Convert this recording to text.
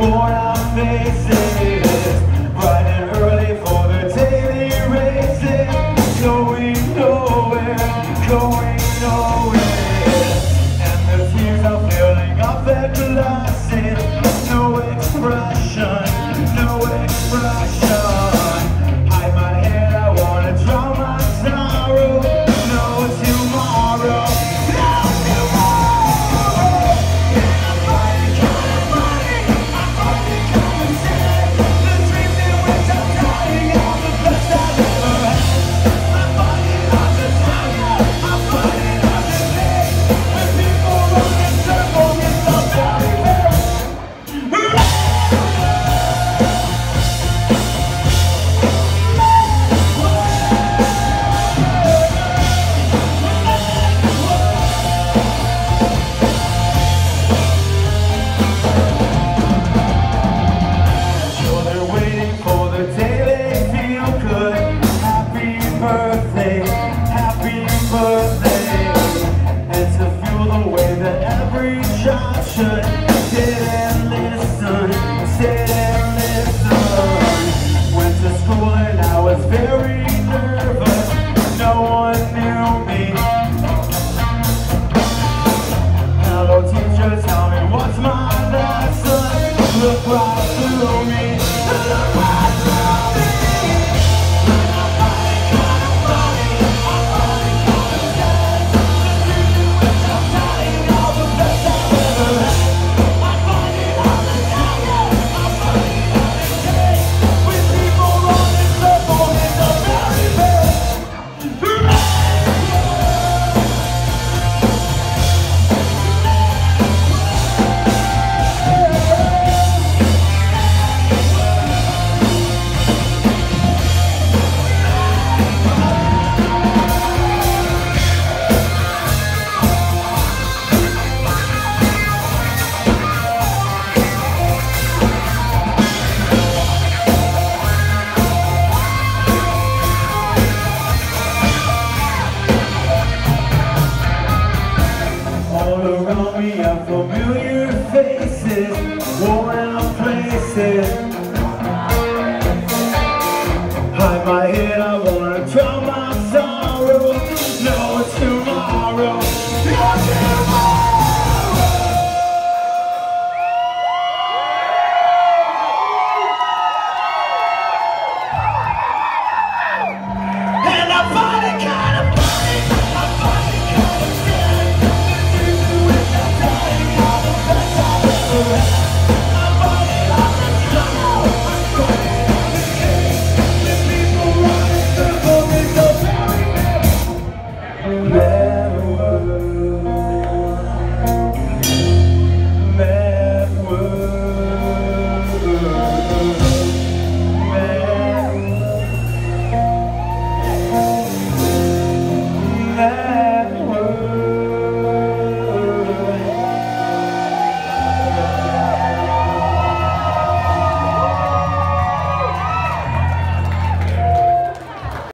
Born our facing Bright and early for the daily races. Going places, warm places.